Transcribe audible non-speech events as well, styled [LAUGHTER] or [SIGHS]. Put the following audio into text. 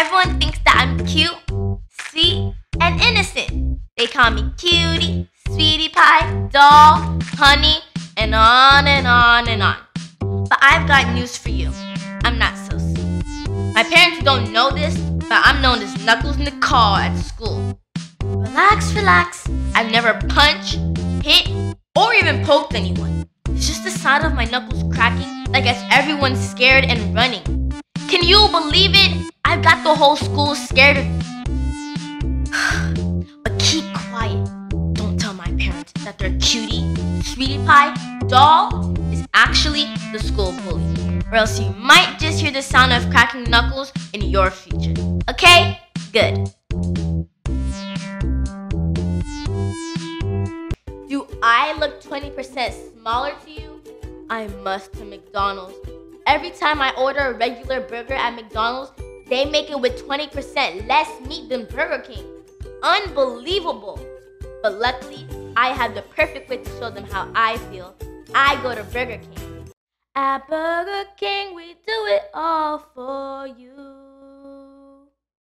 Everyone thinks that I'm cute, sweet, and innocent. They call me cutie, sweetie pie, doll, honey, and on and on and on. But I've got news for you. I'm not so sweet. My parents don't know this, but I'm known as Knuckles Nicole at school. Relax, relax. I've never punched, hit, or even poked anyone. It's just the sound of my knuckles cracking that gets everyone scared and running. Can you believe it? I've got the whole school scared of [SIGHS] but keep quiet. Don't tell my parents that their cutie, sweetie pie, doll is actually the school bully. Or else you might just hear the sound of cracking knuckles in your future. Okay? Good. Do I look 20% smaller to you? I must to McDonald's. Every time I order a regular burger at McDonald's, they make it with 20% less meat than Burger King. Unbelievable. But luckily, I have the perfect way to show them how I feel. I go to Burger King. At Burger King, we do it all for you.